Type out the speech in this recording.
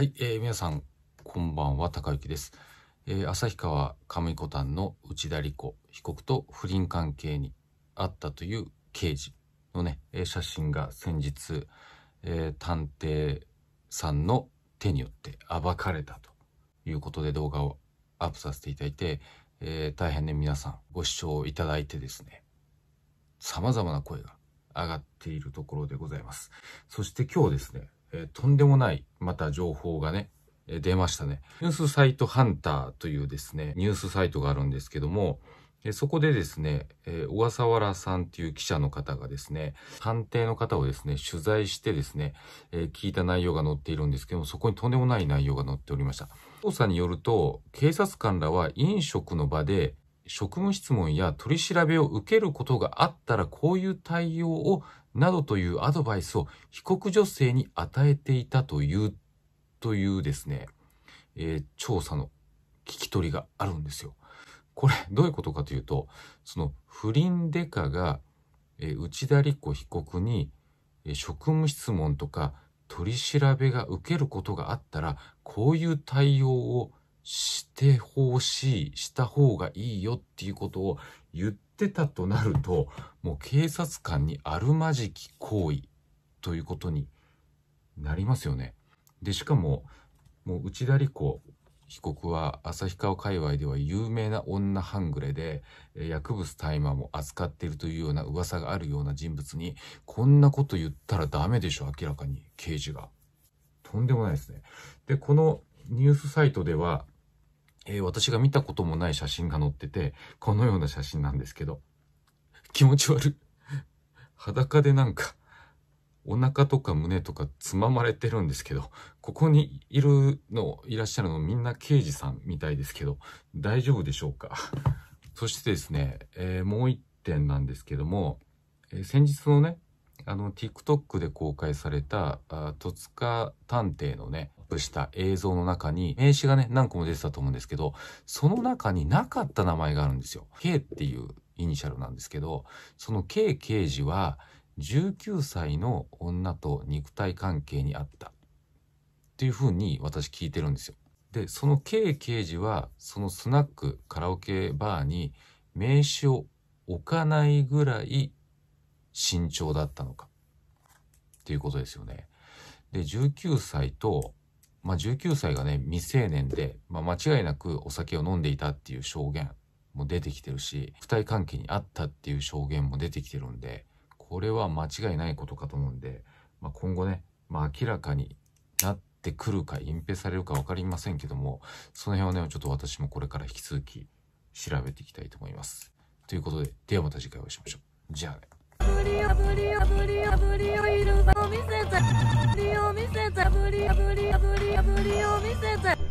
はい、えー皆さん、こんばんは、高幸です。えー旭川上古丹の内田理子被告と不倫関係にあったという刑事のね、えー写真が先日、えー探偵さんの手によって暴かれたということで動画をアップさせていただいて、えー大変ね、皆さんご視聴いただいてですね、様々な声が上がっているところでございます。そして今日ですね、えーとんでもないまた情報がね、えー出ましたね。ニュースサイトハンターというですね、ニュースサイトがあるんですけども、えーそこでですね、え小笠原さんっていう記者の方がですね、探偵の方をですね、取材してですね、え聞いた内容が載っているんですけども、そこにとんでもない内容が載っておりました。調査によると、警察官らは飲食の場で職務質問や取り調べを受けることがあったらこういう対応をなどというアドバイスを被告女性に与えていたという、というですね、えー調査の聞き取りがあるんですよ。これ、どういうことかというと、その不倫デカが、えー内田理子被告に、えー職務質問とか取り調べが受けることがあったら、こういう対応をしてほしい、した方がいいよっていうことを言ってたとなると、もう警察官にあるまじき行為ということになりますよね。で、しかも、もう内田理子被告は旭川界隈では有名な女半グレで、薬物大麻も扱っているというような噂があるような人物に、こんなこと言ったらダメでしょ、明らかに、刑事が。とんでもないですね。で、このニュースサイトでは、えー私が見たこともない写真が載ってて、このような写真なんですけど、気持ち悪い。裸でなんか、お腹とか胸とかつままれてるんですけど、ここにいるの、いらっしゃるのみんな刑事さんみたいですけど、大丈夫でしょうか？そしてですね、えーもう一点なんですけども、えー先日のね、あの、TikTok で公開された、あ戸塚探偵のね、プした映像の中に、名刺がね、何個も出てたと思うんですけど、その中になかった名前があるんですよ。K っていうイニシャルなんですけど、その K 刑事は、19歳の女と肉体関係にあった。っていうふうに私聞いてるんですよ。で、その K 刑事は、そのスナック、カラオケバーに名刺を置かないぐらい慎重だったのか。っていうことですよね。で、19歳と、まあ、19歳がね、未成年で、まあ、間違いなくお酒を飲んでいたっていう証言も出てきてるし、肉体関係にあったっていう証言も出てきてるんで、これは間違いないことかと思うんで、まあ、今後ね、まあ、明らかになってくるか隠蔽されるか分かりませんけども、その辺はね、ちょっと私もこれから引き続き調べていきたいと思います。ということで、ではまた次回お会いしましょう。じゃあね。ブリオブリオブリオブリオいる場を見せたブリを見せたブリオブリオブリぶりを見せて。